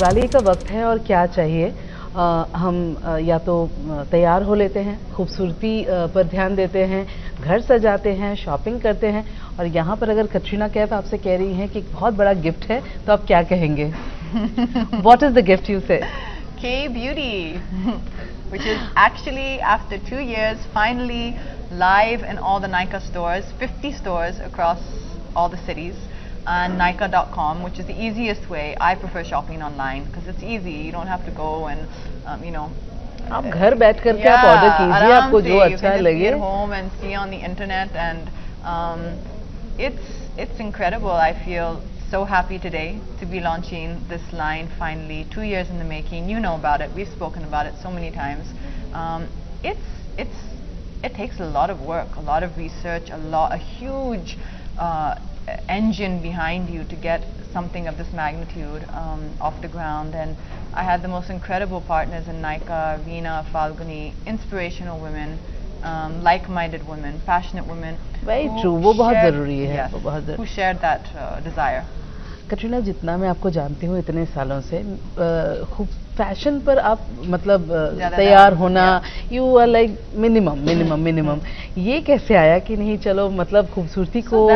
दिवाली का वक्त है और क्या चाहिए? आ, हम या तो तैयार हो लेते हैं खूबसूरती पर ध्यान देते हैं घर सजाते हैं शॉपिंग करते हैं। और यहाँ पर अगर कटरीना कैफ आपसे कह रही हैं कि एक बहुत बड़ा गिफ्ट है तो आप क्या कहेंगे? What is the gift you say K Beauty, which is actually after two years finally live in all the Nika stores, 50 stores across all the cities. and Nykaa.com, which is the easiest way. I prefer shopping online because it's easy. You don't have to go and, um, you know. आप घर बैठ कर के आप order कीजिए आपको जो अच्छा लगे home and see on the so happy today to be launching this line finally, two years in the making. You know about it. We've spoken about it so many times. Um, it's it's it takes a lot of work, a lot of research, a lot a huge uh, engine behind you to get something of this magnitude um, off the ground. And I had the most incredible partners in Nykaa, Vina, Falguni, inspirational women. Um, like-minded women, passionate women. Very true. वो Yes, who shared that uh, desire. Katrina जितना मैं आपको जानती हूँ इतने सालों से खूब फ़ैशन पर आप मतलब तैयार होना you are like minimum minimum minimum ये कैसे आया कि नहीं चलो मतलब खूबसूरती को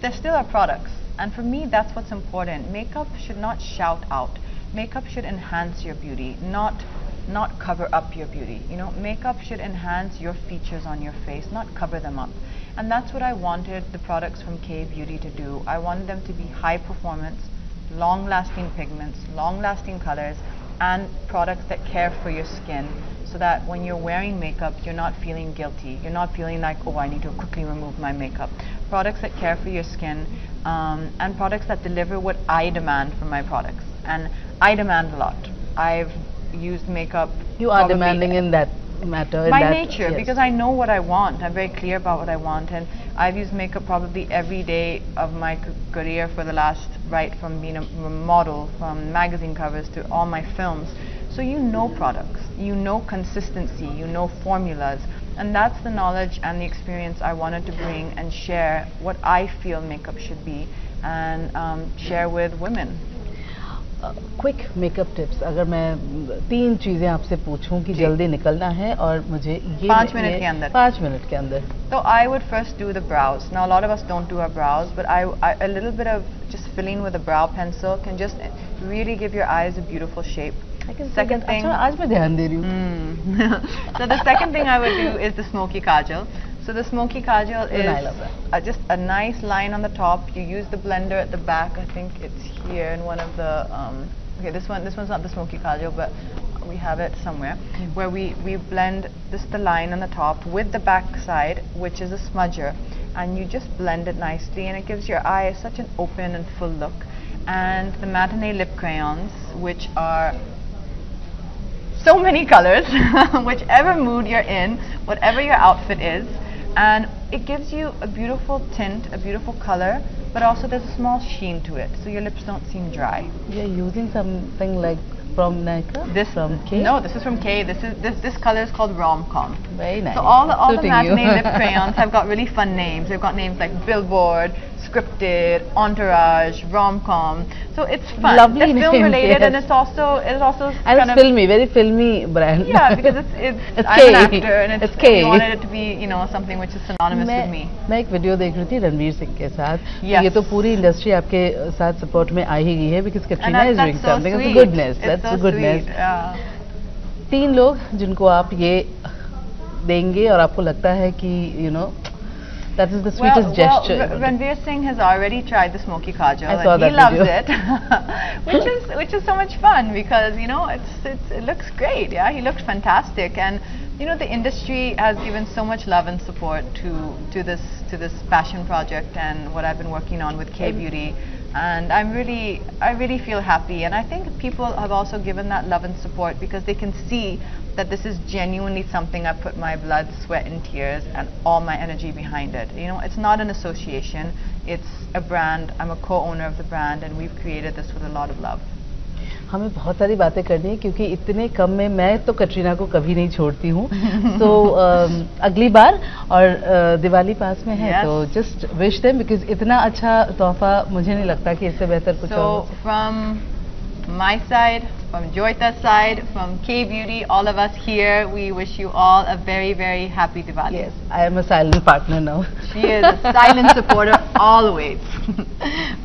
there still are products and for me that's what's important makeup should not shout out makeup should enhance your beauty not not cover up your beauty. You know, makeup should enhance your features on your face, not cover them up. And that's what I wanted the products from Kay Beauty to do. I wanted them to be high performance, long lasting pigments, long lasting colors, and products that care for your skin so that when you're wearing makeup, you're not feeling guilty. You're not feeling like, oh, I need to quickly remove my makeup. Products that care for your skin um, and products that deliver what I demand from my products. And I demand a lot. I've used makeup. You are demanding in that matter. By that, nature, yes. because I know what I want. I'm very clear about what I want, and I've used makeup probably every day of my career for the last, right from being a model, from magazine covers to all my films. So you know products, you know consistency, you know formulas, and that's the knowledge and the experience I wanted to bring and share what I feel makeup should be and um, share with women. Quick makeup tips अगर मैं तीन चीज़ें आपसे पूछूँ कि जल्दी निकलना है और मुझे ये पाँच मिनट के अंदर। पाँच मिनट के अंदर। तो I would first do the brows now lot of us don't do our brows but I a little bit of just filling with a brow pencil can just really give your eyes a beautiful shape Second thing, आज मैं ध्यान दे रही हूँ. so the second thing I would do is the smoky kajal. So the smoky kajal is just a nice line on the top. You use the blender at the back. I think it's here in one of the. Um, okay, this one. This one's not the smoky kajal, but we have it somewhere mm. where we we blend this the line on the top with the back side, which is a smudger, and you just blend it nicely, and it gives your eye such an open and full look. And the Matteinee lip crayons, which are so many colors, whichever mood you're in, whatever your outfit is and it gives you a beautiful tint, a beautiful color, but also there's a small sheen to it, so your lips don't seem dry. You're using something like from Nykaa? This from K? No, this is from K. This is this this color is called Romcom. Very nice. So all the all the Matteinee lip crayons have got really fun names. They've got names like Billboard, scripted, entourage, rom-com. So it's fun. Lovely it's film related yes. and it's also it's also and it's filmy, very filmy brand. Yeah, because it's it's, it's I'm K. an actor and it's, it's K. I wanted it to be you know something which is synonymous with me. मैं एक video देख रही थी रणवीर सिंह के साथ yes. ये तो पूरी इंडस्ट्री आपके साथ सपोर्ट में आ ही गई है because Katrina is doing something goodness that's goodness तीन लोग जिनको आप ये देंगे और आपको लगता है कि you know That is the sweetest well, gesture. Well, Ranveer Singh has already tried the smoky kajal I saw and that he loves it, which is which is so much fun because you know it's, it's it looks great. Yeah, he looked fantastic, and you know the industry has given so much love and support to to this to this passion project and what I've been working on with Kay Beauty and I'm really I really feel happy and I think people have also given that love and support because they can see that this is genuinely something I put my blood, sweat and tears and all my energy behind it. You know, it's not an association, it's a brand. I'm a co-owner of the brand and we've created this with a lot of love. हमें बहुत सारी बातें करनी है क्योंकि इतने कम में मैं तो कटरीना को कभी नहीं छोड़ती हूँ। तो आ, अगली बार और आ, दिवाली पास में है तो yes. तो जस्ट विश देम बिकॉज़ इतना अच्छा तोहफा मुझे नहीं लगता कि इससे बेहतर कुछ from my side from Jyota side from K beauty all of here we wish you all a very very happy Diwali I am a partner now silent supporter always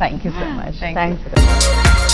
thank you so much thank you